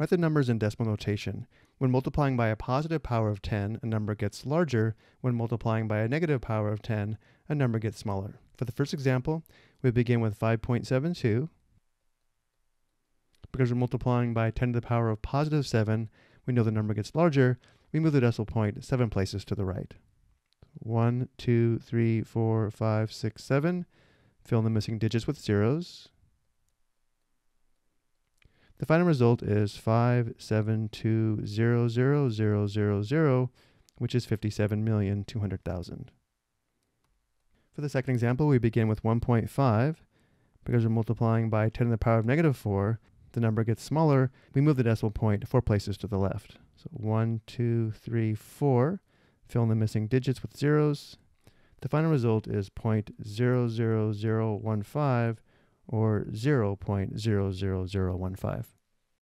Write the numbers in decimal notation. When multiplying by a positive power of 10, a number gets larger. When multiplying by a negative power of 10, a number gets smaller. For the first example, we begin with 5.72. Because we're multiplying by 10 to the power of positive 7, we know the number gets larger. We move the decimal point 7 places to the right. 1, 2, 3, 4, 5, 6, 7. Fill in the missing digits with zeros. The final result is 572000000, which is 57,200,000. For the second example, we begin with 1.5. Because we're multiplying by 10 to the power of negative 4, the number gets smaller. We move the decimal point four places to the left. So 1, 2, 3, 4. Fill in the missing digits with zeros. The final result is 0.00015 or 0.00015.